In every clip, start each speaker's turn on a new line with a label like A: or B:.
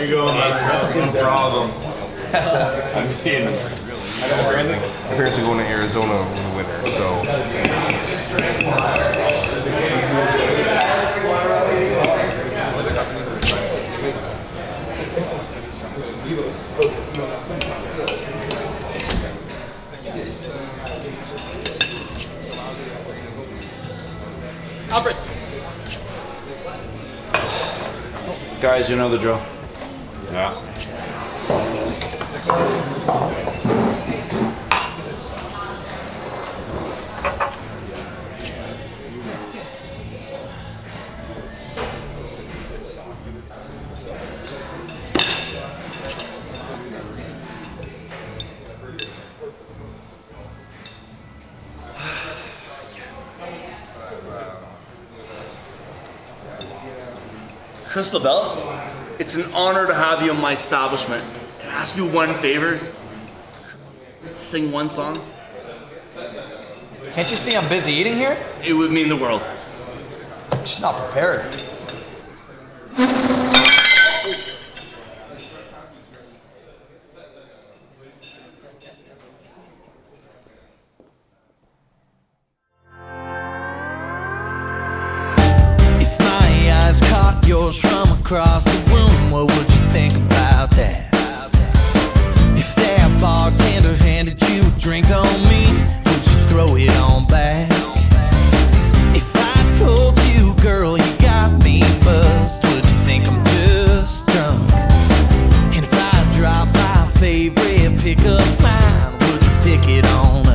A: There you go. That's no problem. I mean, being.
B: My parents are going to Arizona in the winter, so.
C: Alfred.
A: Guys, you know the drill.
C: Chris Labelle. It's an honor to have you in my establishment. Can I ask you one favor? Sing one song?
D: Can't you see I'm busy eating here?
C: It would mean the world.
D: She's not prepared.
E: If not prepared. caught yours from across it on.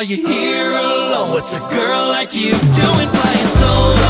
E: Are you here alone What's a girl like you doing flying solo?